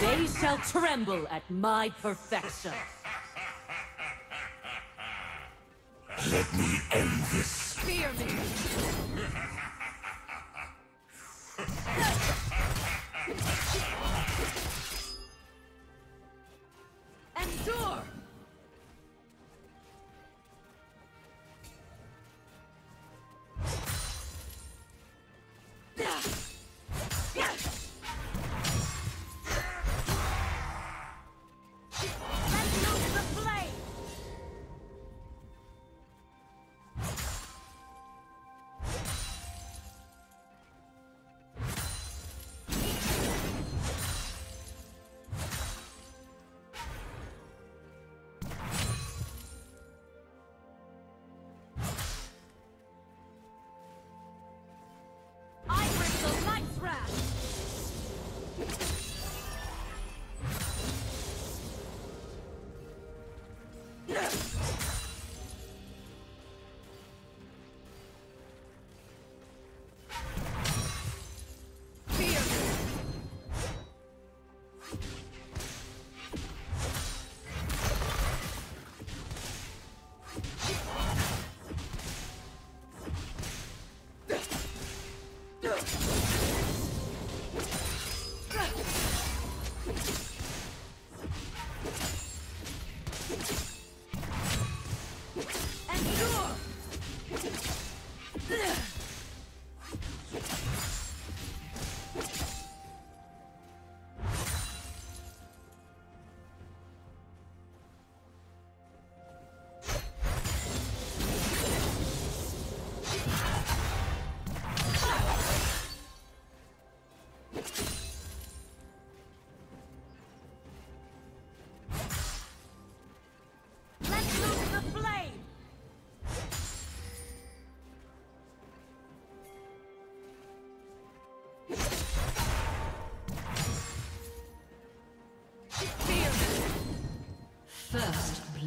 They shall tremble at my perfection. Let me end this. Fear me.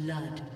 blood.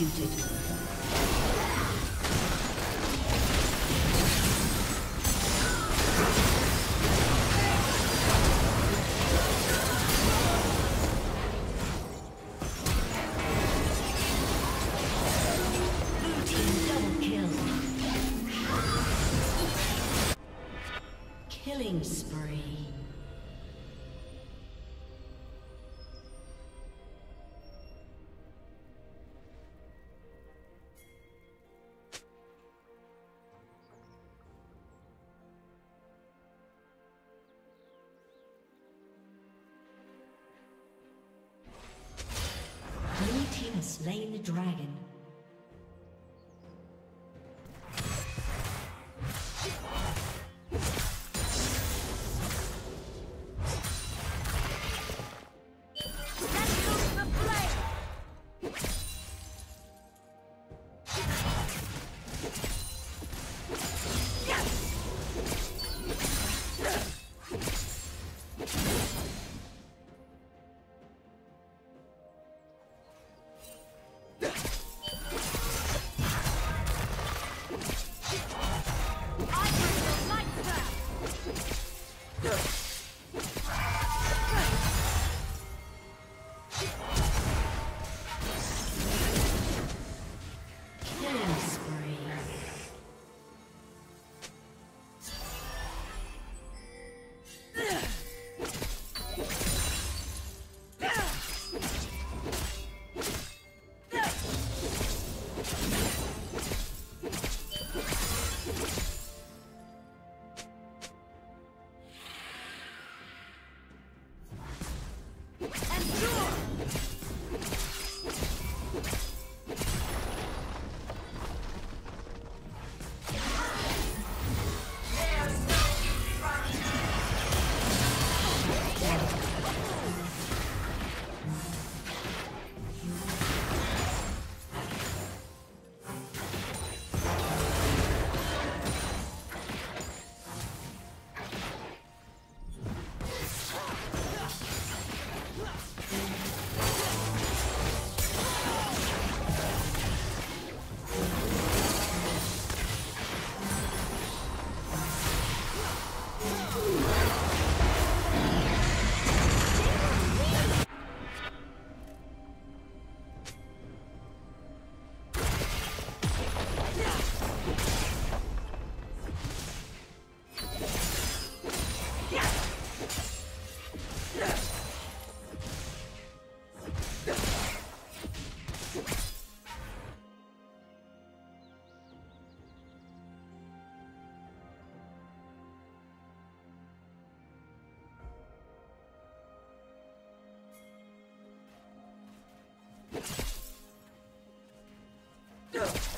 Executed. Slain the dragon. Go.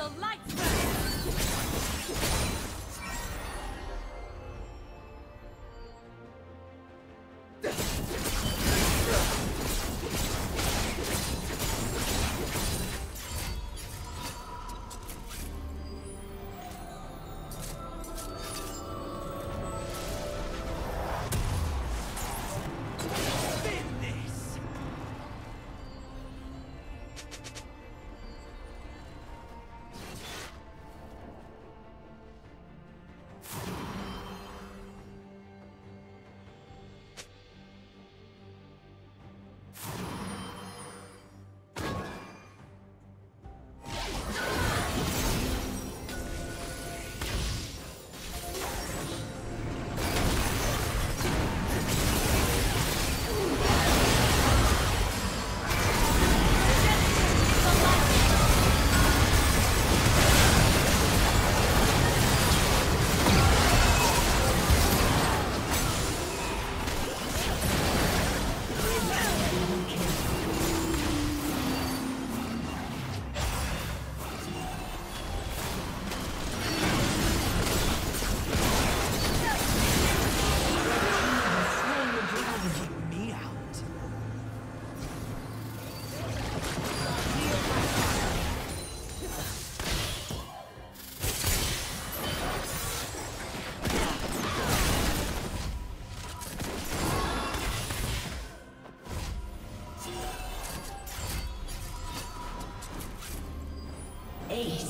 The lights burn! Aced.